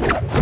you